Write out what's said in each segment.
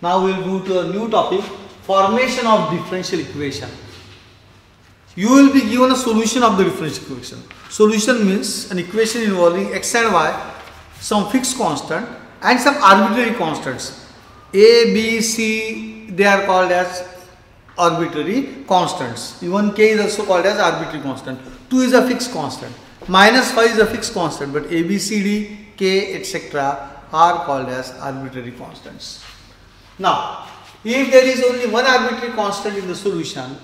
Now we will move to a new topic formation of differential equation. You will be given a solution of the differential equation. Solution means an equation involving x and y, some fixed constant and some arbitrary constants. A, B, C, they are called as arbitrary constants. Even k is also called as arbitrary constant. 2 is a fixed constant. Minus 5 is a fixed constant, but A, B, C, D, K, etc. are called as arbitrary constants. Now, if there is only one arbitrary constant in the solution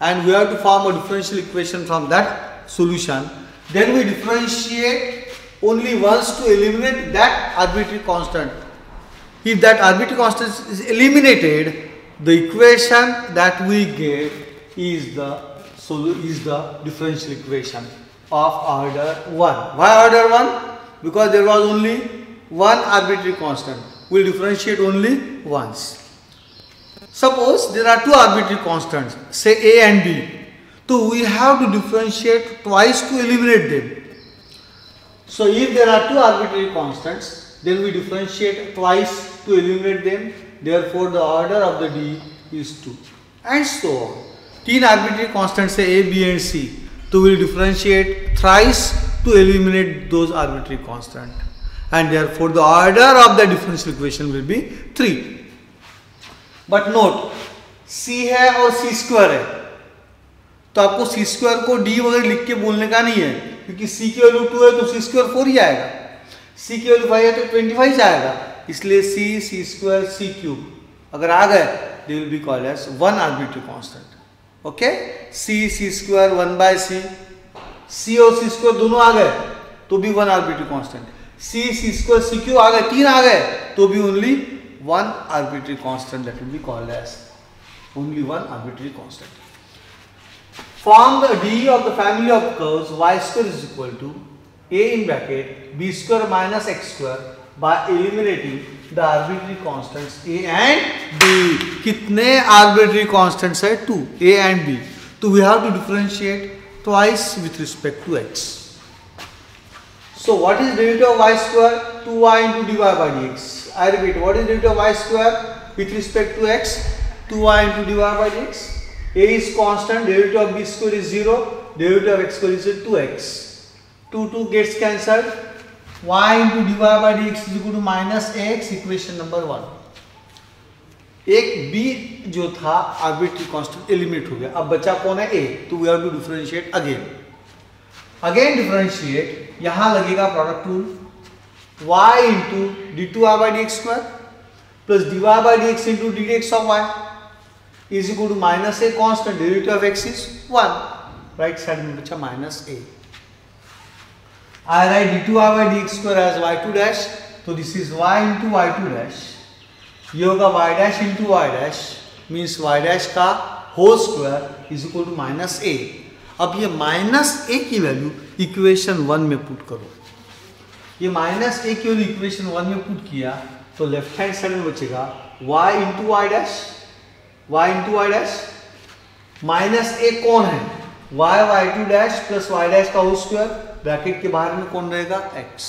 and we have to form a differential equation from that solution, then we differentiate only once to eliminate that arbitrary constant. If that arbitrary constant is eliminated, the equation that we get is the is the differential equation of order 1. Why order 1? Because there was only one arbitrary constant. Will differentiate only once. Suppose there are two arbitrary constants, say A and B. So we have to differentiate twice to eliminate them. So if there are two arbitrary constants, then we differentiate twice to eliminate them. Therefore the order of the D is 2. And so on. तीन arbitrary constants say A, B and C. So we will differentiate thrice to eliminate those arbitrary constants. And therefore the order of the differential equation will be 3. But note C है और सी square है. तो आपको सी square को D वगैरह लिख के बोलने का नहीं है, क्योंकि सी की वैल्यू टू है तो सी स्क्वायर फोर ही आएगा. सी की वैल्यू फाइव है तो ट्वेंटी फाइव आएगा. इसलिए सी सी स्क्वायर सी क्यूब अगर आ गए they will be called as one arbitrary constant okay C C square one by C C और सी स्क्वायर दोनों आ गए तो भी one arbitrary constant C C square C cube आ गए तीन आ गए तो भी only arbitrary constant that will be called as only one arbitrary constant. Form the D of the family of curves y square is equal to a in bracket b square minus x square by eliminating the arbitrary constants a and b. कितने arbitrary constants है? Two. a and b. So we have to differentiate twice with respect to x. So what is derivative of y square? 2y into dy by dx. I repeat, what is derivative of y square with respect to x? 2y into dy by dx. A is constant, derivative of b square is 0, derivative of x square is 2x. 2, 2 gets cancelled. y into dy by dx is equal to minus x, equation number 1. एक b जो था arbitrary constant eliminate हो गया अब बचा कौन है a तो we have to differentiate again again differentiate यहाँ लगेगा product rule y into D two R by D X square plus D Y by D X into D D X of Y is equal to minus A constant डिटिव of X is one right side में बच्चा minus A I write D two R by D X square as Y two dash तो this is y into Y two dash ये होगा Y dash into Y dash means Y dash का whole square is equal to minus A अब ये minus A की value equation one में put करो। ये माइनस ए की इक्वेशन वन में पुट किया तो लेफ़्ट हैंड साइड में बचेगा। Y into Y dash Y into Y dash minus A कौन है? Y Y two dash plus Y dash का होल स्क्वायर ब्रैकेट के बाहर में कौन रहेगा? X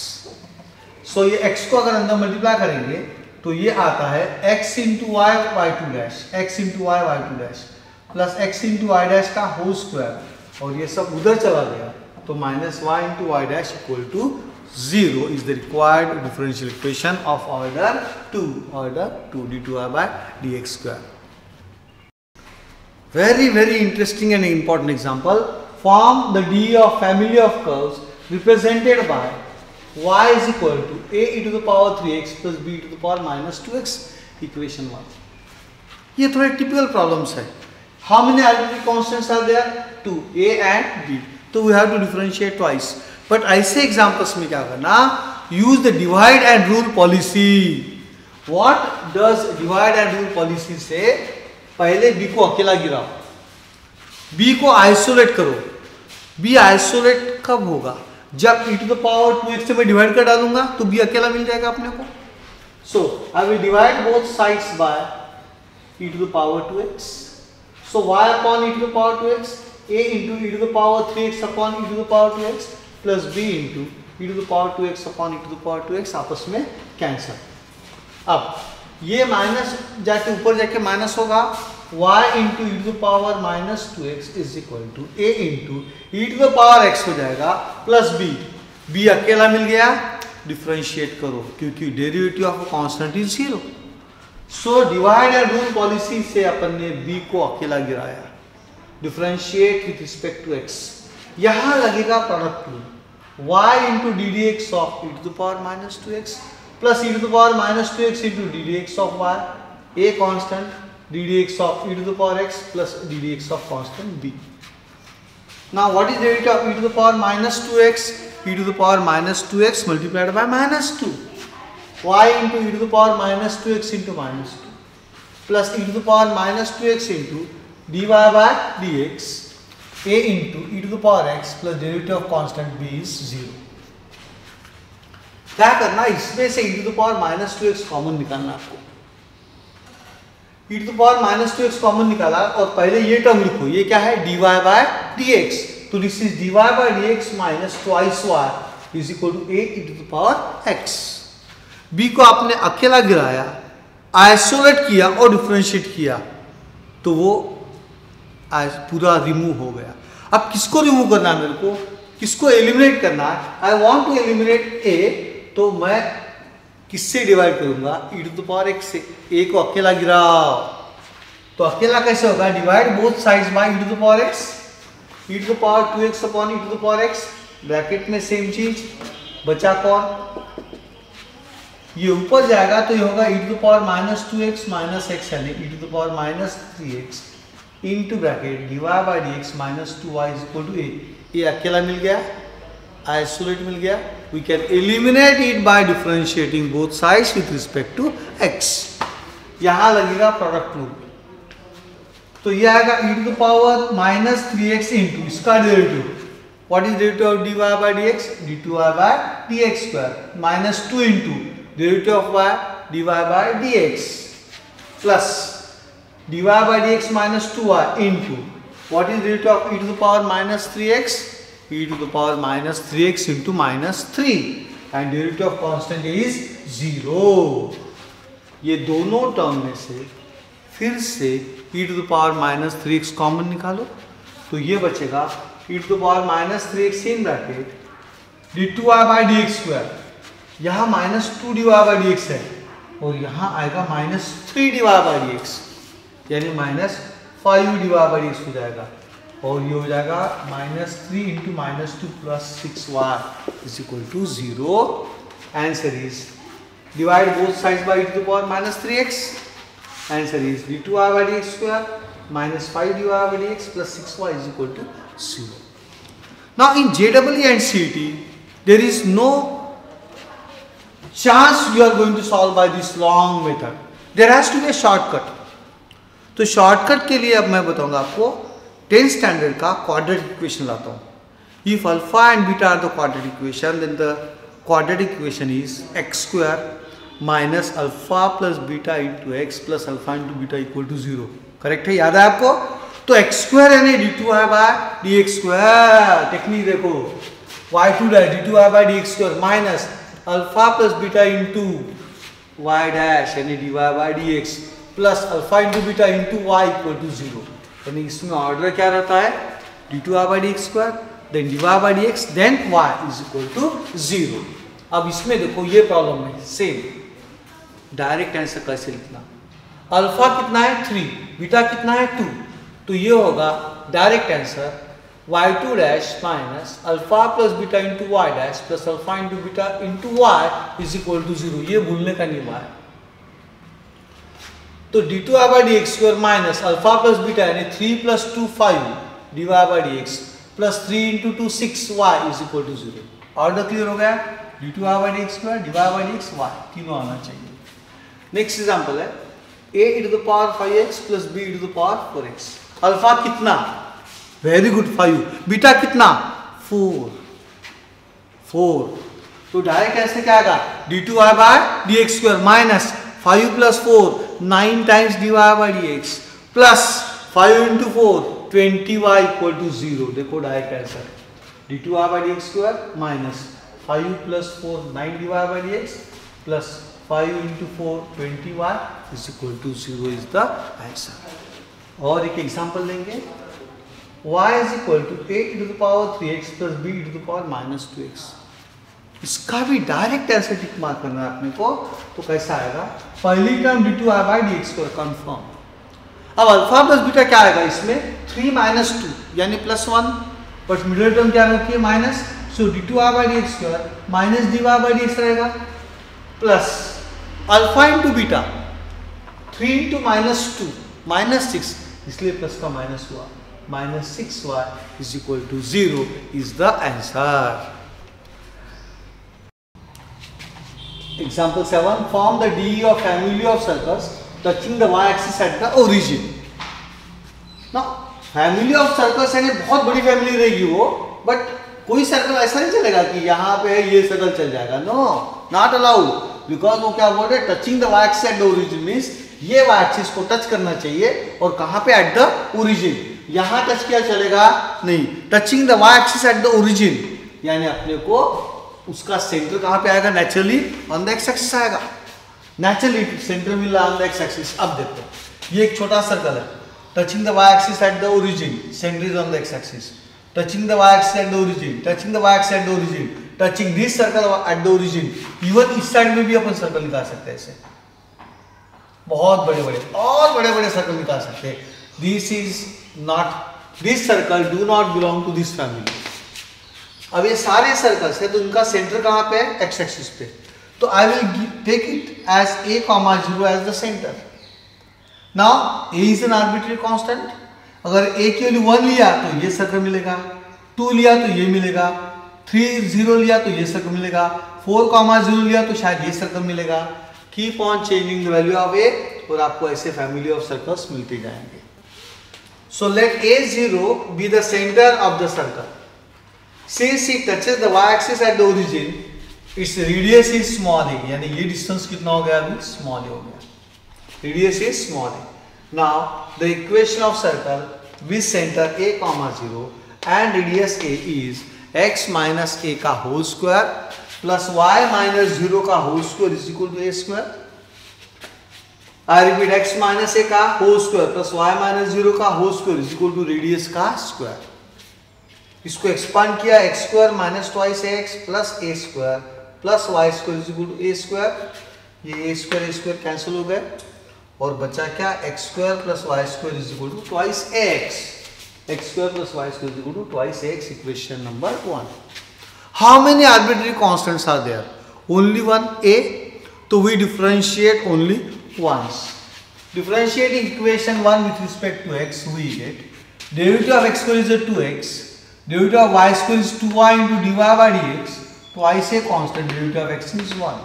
सो so, ये x को अगर अंदर मल्टीप्लाई करेंगे तो ये आता है x into Y Y two dash X into Y Y two dash plus X into Y dash का होल स्क्वायर और ये सब उधर चला गया। तो minus Y into Y dash equal to 0 is the required differential equation of order 2, order 2 d2y by dx square. Very very interesting and important example. Form the D of family of curves represented by y is equal to a e to the power 3x plus b to the power minus 2x equation 1. ये थोड़े typical problems है. How many arbitrary constants are there? 2, a and b. So we have to differentiate twice. But ऐसे examples में क्या करना? Use the divide and rule policy what does divide and rule policy से पहले B को अकेला गिराओ। बी को आइसोलेट करो। बी आइसोलेट कब होगा? जब E to the power two X से मैं डिवाइड कर डालूँगा तो बी अकेला मिल जाएगा अपने को। So I will divide both sides by E to the power two X so Y upon E to the power two X the power three X upon E to the power two X plus B into E to the power two X upon E to the power two X आपस में cancel अब ये minus जाके ऊपर जाके minus होगा. Y into E to power minus two X is equal to A into E to power X हो जाएगा प्लस बी बी अकेला मिल गया. डिफ्रेंशिएट करो, क्योंकि derivative of constant is zero so divide and rule policy से अपन ने बी को अकेला गिराया. Differentiate with respect to X यहाँ लगेगा product rule y into D D X of E to power minus two X plus E to power minus two X into D D X of Y A constant D D X of E to power X plus D D X of constant B now what is the derivative of e to the power minus 2x e to the power minus 2x multiplied by minus 2 y into e to the power minus 2x into minus 2 plus e to the power minus 2x into dy by dx a into e to the power x plus derivative of constant b is 0 क्या करना इसमें से e to the power minus 2x common निकालना आपको e to the power minus 2x common निकाला और पहले ये टर्म लिखो ये क्या है dy by dx तो this is dy by dx minus twice y is equal to a e to the power x b को आपने अकेला गिराया आइसोलेट किया और डिफरेंशिएट किया तो वो पूरा रिमूव हो गया। अब किसको रिमूव करना है मेरे को? किसको एलिमिनेट करना है? I want to eliminate A तो मैं किससे डिवाइड करूँगा? E to the power X से ए को अकेला गिराओ तो अकेला कैसे होगा? Divide both sides by E to the power X E to the power two X upon E to the power X bracket में सेम चीज़, बचा कौन? ये ऊपर जाएगा तो ये होगा E to the power minus two X minus X यानी E to the power minus three X into bracket D Y by D X minus two Y is equal to A ये अकेला मिल गया आइसोलेट मिल गया. We can eliminate it by differentiating both sides with respect to x. यहाँ लगेगा product rule तो ये आएगा e to the power minus three X into इसका derivative what is derivative of dy by dx? d2y by dx square minus two into derivative of y dy by dx plus dy by dx minus 2y into what is derivative of e to the power minus 3x e to the power minus 3x into minus 3 and derivative of constant is 0 ये दोनों term में से फिर से e to the power minus 3x common निकालो तो ये बचेगा e to the power minus 3x in bracket d2y by dx square यहाँ minus two D Y by D X है और यहाँ आएगा minus three D Y by D X यानी minus five D Y by D X हो जाएगा। और ये हो जाएगा minus three into minus two plus six Y is equal to zero answer is divide both sides by to the power minus three X answer is D two Y by D X square minus five D Y by D X plus six Y is equal to zero now in JEE and CET there is no chance you are going to solve by this long method there has to be a shortcut तो shortcut के लिए अब मैं बताऊँगा आपको tenth standard का quadratic equation लाता हूँ। If alpha and beta are the quadratic equation then the quadratic equation is X square minus alpha plus beta into X plus alpha into beta equal to zero correct है? याद है आपको? तो x square यानी D two Y by D X square technique देखो। Y two dash D two Y by D X square minus alpha plus beta into Y dash यानी D Y by D X plus alpha into beta into Y equal to zero यानी इसमें order क्या रहता है? D two Y by D X square then D Y by D X then Y is equal to zero अब इसमें देखो ये problem है सेम डायरेक्ट आंसर कैसे लिखना? अल्फ़ा कितना है? थ्री बीटा कितना है? टू तो ये होगा direct answer Y two dash minus alpha plus beta into Y dash plus alpha into beta into Y is equal to zero ये भूलने का नियम है। तो D two Y by D X square minus alpha plus beta यानी three plus two five D Y by D X plus three into two six Y is equal to zero order clear हो गया? D two Y by D X square D Y by D X Y तीनों आना चाहिए। Next example है। A to the power five X plus B to the power four X alpha कितना? Very good five beta कितना? Four four तो direct ऐसे क्या आएगा? D two Y by D X square minus five plus four nine times D Y by D X plus five into four twenty Y equal to zero देखो direct answer d two y by d x square minus five plus four nine d y by d x plus 5 into 4 20y is equal to 0 is the answer. और एक example लेंगे y is equal to a to the power 3x plus b to the power minus 2x इसका भी direct ऐसे टिक mark करना है अपने को तो कैसा आएगा? पहली term d two y by d x square confirm अब अल्फ़ा प्लस बीटा क्या आएगा इसमें? थ्री माइनस टू यानी plus one but middle term क्या रखी है minus so d two y by d x square minus d y by d x रहेगा plus alpha into beta three into minus two minus six इसलिए plus का minus हुआ। Minus six y is equal to zero is the answer Example 7. Form the DE of family of circles touching the y-axis at the origin. Now, family of circles यानी बहुत बड़ी family रहेगी वो but कोई circle ऐसा नहीं चलेगा कि यहाँ पे ये सर्कल चल जाएगा। नो नॉट अलाउड बिकॉज़ वो क्या बोल रहे touching the y axis at the origin means ये वाई एक्सिस को टच करना चाहिए और कहाँ पे? एट द ओरिजिन यहाँ टच किया चलेगा? नहीं. Touching the y axis at the origin यानी अपने को उसका सेंटर कहाँ पे आएगा? Naturally on the x axis आएगा। नेचुरली सेंटर मिल रहा ऑन द एक्स एक्सिस अब देखो, ये एक छोटा सर्कल है। Touching the y axis at the origin centre is on the x axis touching the y axis at the origin touching the y axis at the origin touching this circle at the origin even इस side में भी अपन circle निकाल सकते हैं ऐसे बहुत बड़े बड़े और बड़े बड़े सर्कल निकाल सकते हैं। This is not this circle do not belong to this family अब ये सारे सर्कल्स है तो उनका सेंटर कहाँ पे है? एक्स एक्सिस पे। तो I will take it as a comma zero as the centre now a is an arbitrary constant अगर ए की वैल्यू वन लिया तो ये सर्कल मिलेगा। टू लिया तो ये मिलेगा। थ्री ज़ीरो लिया तो ये सर्कल मिलेगा। फोर कॉमा ज़ीरो लिया तो शायद ये सर्कल मिलेगा। Keep on changing the value of a और आपको ऐसे फैमिली ऑफ़ सर्कल्स मिलते जाएँगे। So let a zero be the centre of the circle since it touches the y-axis at the origin its radius is small a यानी ये distance कितना हो गया अभी small हो गया radius is small a now the equation of circle with center a comma 0 and radius a is x minus a का whole square plus y minus 0 का whole square is equal to a square I repeat x minus a का whole square plus y minus 0 का whole square is equal to radius का square इसको expand किया x square minus twice x plus a square plus y square is two a square ये a square a square cancel हो गए। और बचा क्या? X square plus y square is equal to twice x x square plus y square is equal to twice x equation number one how many arbitrary constants are there only one a तो we differentiate only once differentiating equation 1 with respect to x, we get. Derivative of x square is a 2x derivative of y square is 2y into dy by dx twice a constant derivative of x is 1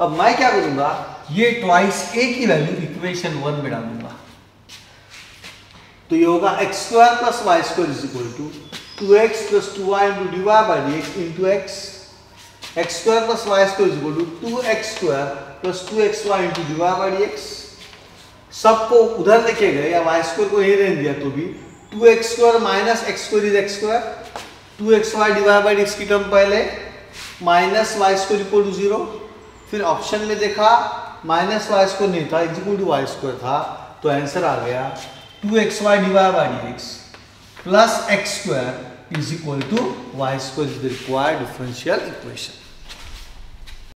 अब मैं क्या करूँगा? ये twice a की value equation one में डालूँगा। तो ये होगा x square plus y square is equal to two x plus two y into d y by d x into x x square plus y square is equal to two x square plus two x y into d y by d x सबको उधर लिखे गए या y square को यही रहने दिया तो भी two x square minus x square is x square. Two x y divide by x की टर्म पहले। Minus y square equal to zero फिर ऑप्शन में देखा, माइनस वाई स्क्वायर नहीं था इक्वल टू वाई स्क्वायर था। तो आंसर आ गया, two x y divide by d x plus x square is equal to y square is the required differential equation